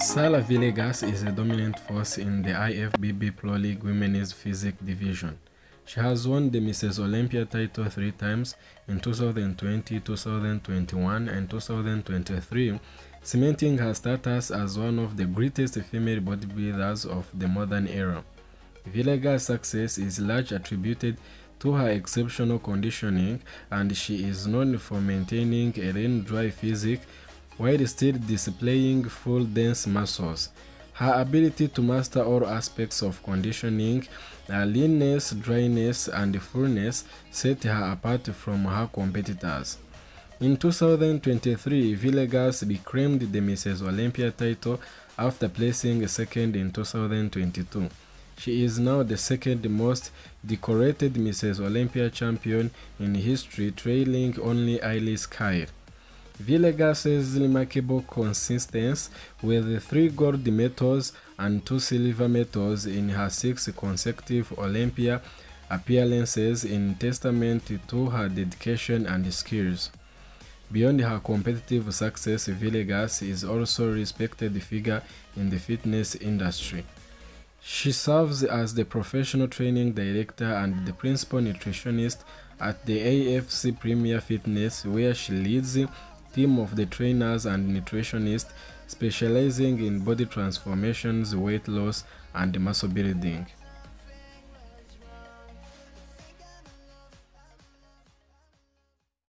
Sarah Villegas is a dominant force in the IFBB Pro League Women's Physique division. She has won the Mrs. Olympia title three times in 2020, 2021, and 2023, cementing her status as one of the greatest female bodybuilders of the modern era. Villegas' success is largely attributed to her exceptional conditioning, and she is known for maintaining a lean, dry physique while still displaying full dense muscles. Her ability to master all aspects of conditioning, her leanness, dryness, and fullness set her apart from her competitors. In 2023, Villegas reclaimed the Mrs. Olympia title after placing second in 2022. She is now the second most decorated Mrs. Olympia champion in history, trailing only Eilis Kyle. Villegas' remarkable consistency with three gold medals and two silver medals in her six consecutive Olympia appearances in testament to her dedication and skills. Beyond her competitive success, Villegas is also a respected figure in the fitness industry. She serves as the professional training director and the principal nutritionist at the AFC Premier Fitness, where she leads team of the trainers and nutritionists specializing in body transformations, weight loss, and muscle building.